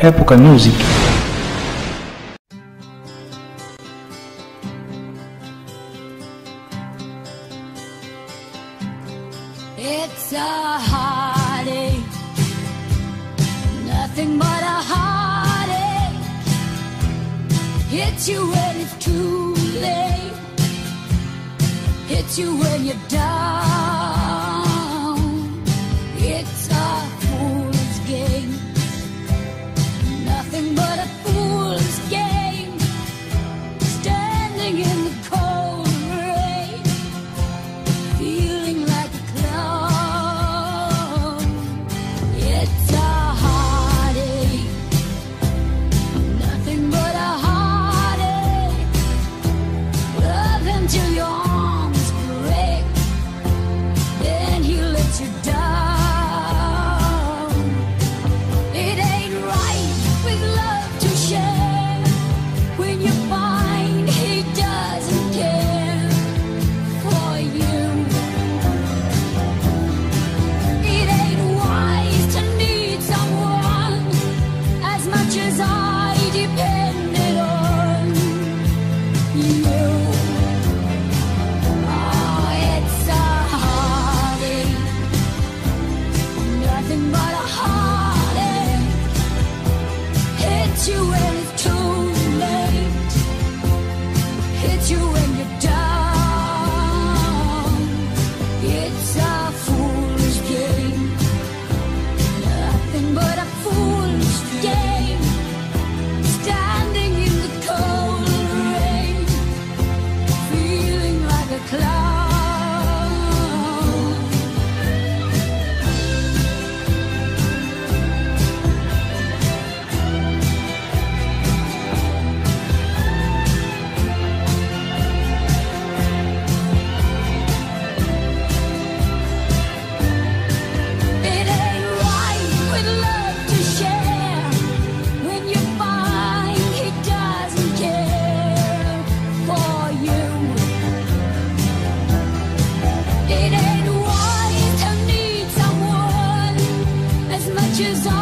Época Music. It's a heartache, nothing but a heartache. Hits you when it's too late, hits you when you're done. pictures on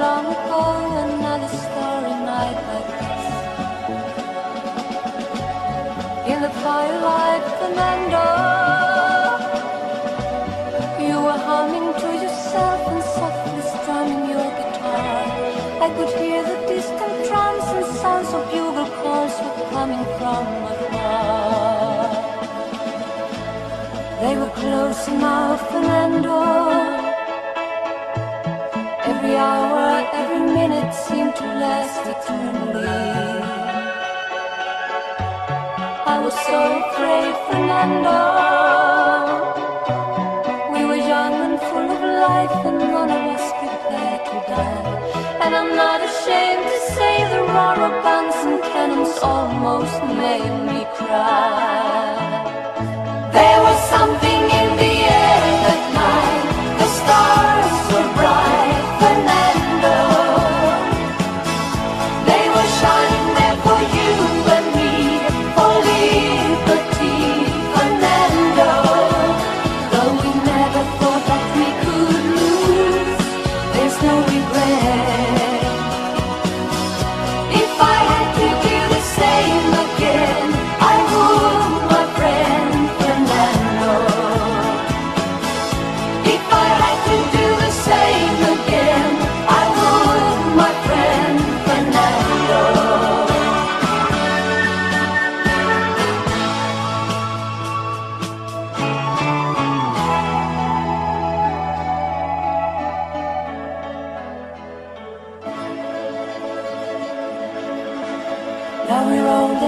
long ago, another starry night like this. In the firelight, Fernando, you were humming to yourself and softly strumming your guitar. I could hear the distant drums and sounds of bugle calls were coming from afar. They were close enough, Fernando. Every hour, every minute seemed to last eternally. I was so afraid, Fernando. We were young and full of life, and none of us prepared to die. And I'm not ashamed to say the roar of guns and cannons almost made me cry.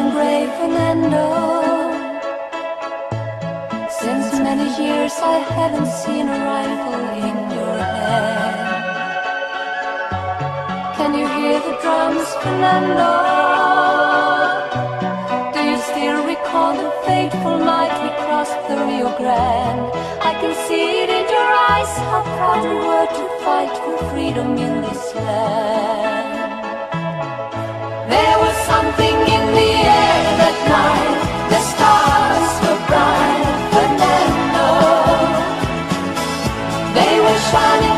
and brave Fernando. Since many years I haven't seen a rifle in your hand. Can you hear the drums, Fernando? Do you still recall the fateful night we crossed the Rio Grande? I can see it in your eyes, how proud you were to fight for freedom in this land. Swami.